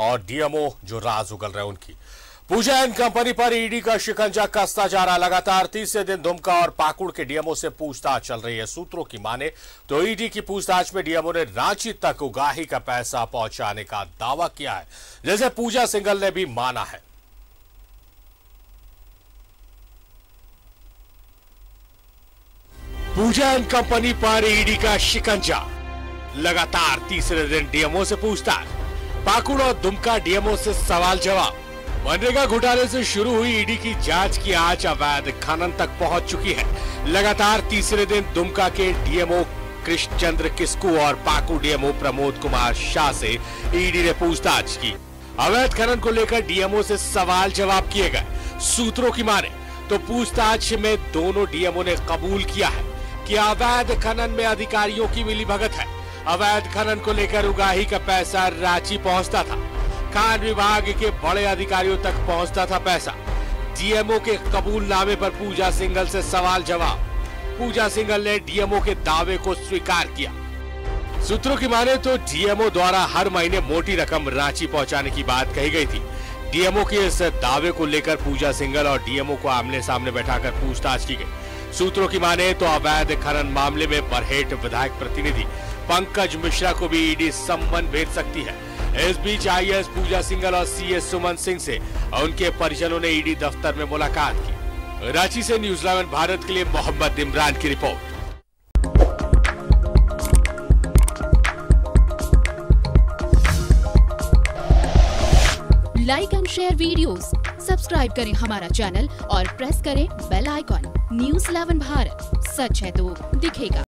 और डीएमओ जो राज उगल रहे उनकी। पूजा एंड कंपनी पर ईडी का शिकंजा कसता जा रहा लगातार तीसरे दिन दुमका और पाकुड़ के डीएमओ से पूछताछ चल रही है। सूत्रों की माने तो ईडी की पूछताछ में डीएमओ ने रांची तक उगाही का पैसा पहुँचाने का दावा किया है, जैसे पूजा सिंगल ने भी माना है। पूजा एंड कंपनी पर ईडी का शिकंजा। लगातार तीसरे दिन डीएमओ से पूछताछ। पाकुड़ और दुमका डीएमओ से सवाल जवाब। मनरेगा घोटाले से शुरू हुई ईडी की जाँच की आज अवैध खनन तक पहुँच चुकी है। लगातार तीसरे दिन दुमका के डीएमओ कृष्णचंद्र किस्कू और पाकू डीएमओ प्रमोद कुमार शाह से ईडी ने पूछताछ की। अवैध खनन को लेकर डीएमओ से सवाल जवाब किए गए। सूत्रों की माने तो पूछताछ में दोनों डीएमओ ने कबूल किया है कि अवैध खनन में अधिकारियों की मिलीभगत है। अवैध खनन को लेकर उगाही का पैसा रांची पहुँचता था। खान विभाग के बड़े अधिकारियों तक पहुँचता था पैसा। डीएमओ के कबूलनामे पर पूजा सिंगल से सवाल जवाब। पूजा सिंगल ने डीएमओ के दावे को स्वीकार किया। सूत्रों की माने तो डीएमओ द्वारा हर महीने मोटी रकम रांची पहुँचाने की बात कही गई थी। डीएमओ के इस दावे को लेकर पूजा सिंगल और डीएमओ को आमने सामने बैठाकर पूछताछ की गई। सूत्रों की माने तो अवैध खनन मामले में बरहेट विधायक प्रतिनिधि पंकज मिश्रा को भी ईडी सम्मन भेज सकती है। इस बीच आईएएस पूजा सिंगल और सीएस सुमन सिंह से उनके परिजनों ने ईडी दफ्तर में मुलाकात की। रांची से न्यूज़ इलेवन भारत के लिए मोहम्मद इमरान की report. Like and share videos, subscribe करें हमारा चैनल और प्रेस करें बेल आइकॉन न्यूज़ 11 भारत सच है तो दिखेगा।